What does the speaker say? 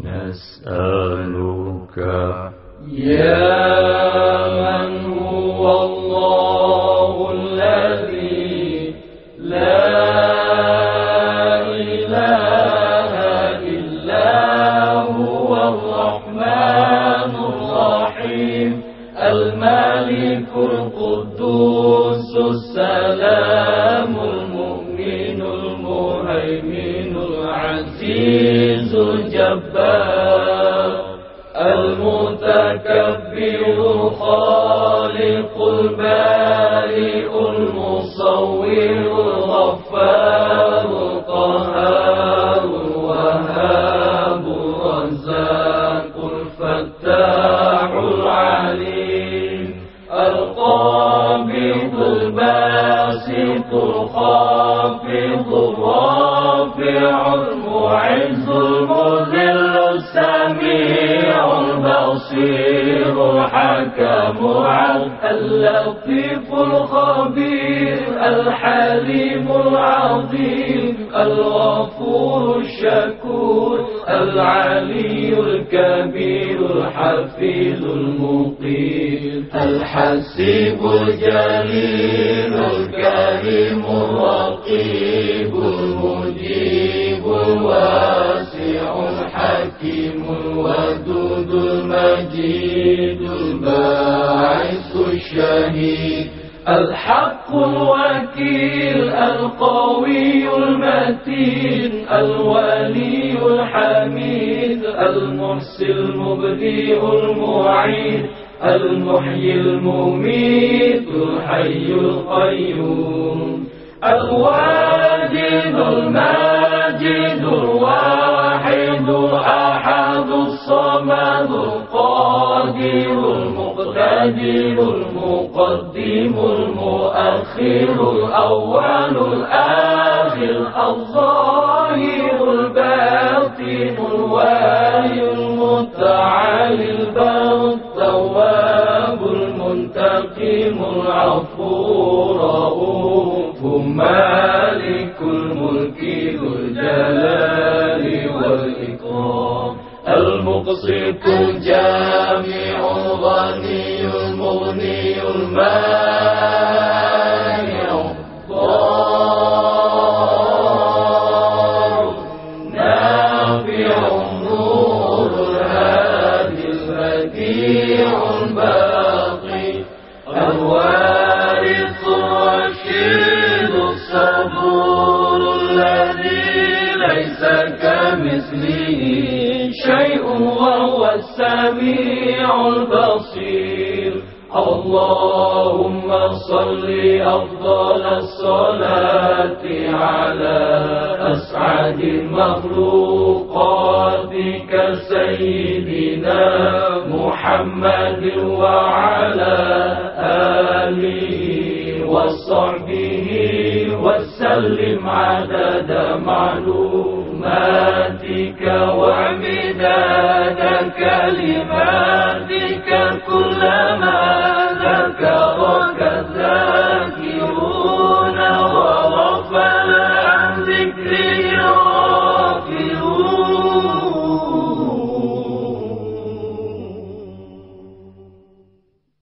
نسألك يا من هو الله الذي لا إله إلا هو الرحمن الرحيم الملك القدوس السلام المؤمن المهيمن العزيز الجبار. المتكبر الخالق البارئ المصور الغفار القهار الوهاب الرزاق الفتاح العليم. القابض الباسط الخافض الرافع المعز المذل السميع البصير الحكم اللطيف الخبير الحليم العظيم الغفور الشكور العلي الكبير الحفيظ المقيم الحسيب الجليل الكريم الرقيب المجيب الواسع الحكيم الودود المجيد الباعث الشهيد. الحق الوكيل القوي المتين الولي الحميد المحسي المبدئ المعيد المحيي المميت الحي القيوم الواجد الماجد الواحد الأحد الصمد القادر المقتدر المقدم المؤخر الأول الآخر الظاهر الباطن الوالي المتعالي البر التواب المنتقم العفو رؤوف مالك الجلال والإكرام. المقسط الجامع الغني المغني المانع شيء وهو السميع البصير. اللهم صل أفضل الصلاة على أسعد مخلوقاتك سيدنا محمد وعلى آله وصحبه وسلم عدد معلوماتك ومداد كلماتك كلما